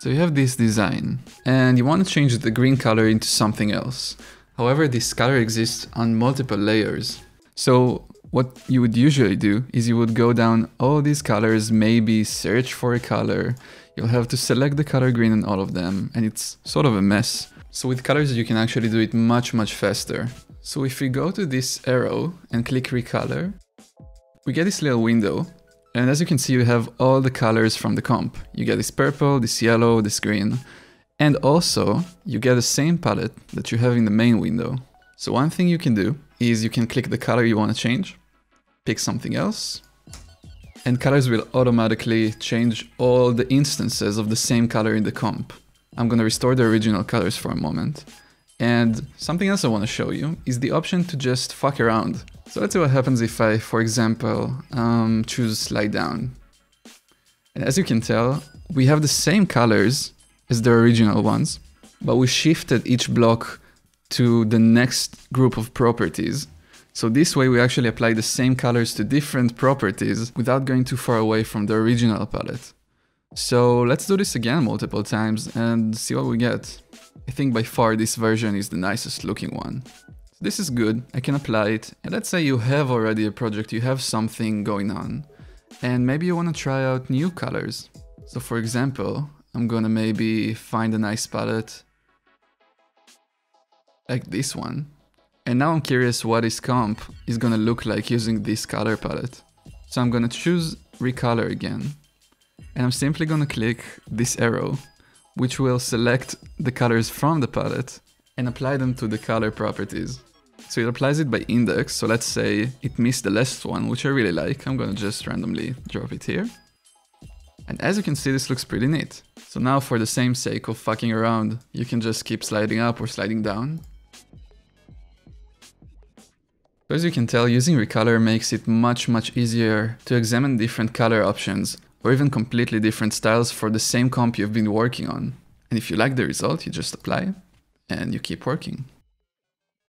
So you have this design and you want to change the green color into something else. However, this color exists on multiple layers. So what you would usually do is you would go down all these colors, maybe search for a color. You'll have to select the color green in all of them and it's sort of a mess. So with colors you can actually do it much much faster. So if we go to this arrow and click recolor, we get this little window and as you can see, you have all the colors from the comp. You get this purple, this yellow, this green. And also, you get the same palette that you have in the main window. So one thing you can do is you can click the color you want to change, pick something else, and colors will automatically change all the instances of the same color in the comp. I'm gonna restore the original colors for a moment. And something else I want to show you is the option to just fuck around. So let's see what happens if I, for example, um, choose slide down. And as you can tell, we have the same colors as the original ones, but we shifted each block to the next group of properties. So this way we actually apply the same colors to different properties without going too far away from the original palette. So let's do this again multiple times and see what we get. I think by far this version is the nicest looking one. This is good, I can apply it, and let's say you have already a project, you have something going on, and maybe you want to try out new colors. So for example, I'm gonna maybe find a nice palette, like this one, and now I'm curious what this comp is gonna look like using this color palette. So I'm gonna choose recolor again, and I'm simply gonna click this arrow which will select the colors from the palette and apply them to the color properties. So it applies it by index, so let's say it missed the last one, which I really like, I'm gonna just randomly drop it here. And as you can see, this looks pretty neat. So now for the same sake of fucking around, you can just keep sliding up or sliding down. So as you can tell, using Recolor makes it much much easier to examine different color options or even completely different styles for the same comp you've been working on. And if you like the result, you just apply and you keep working.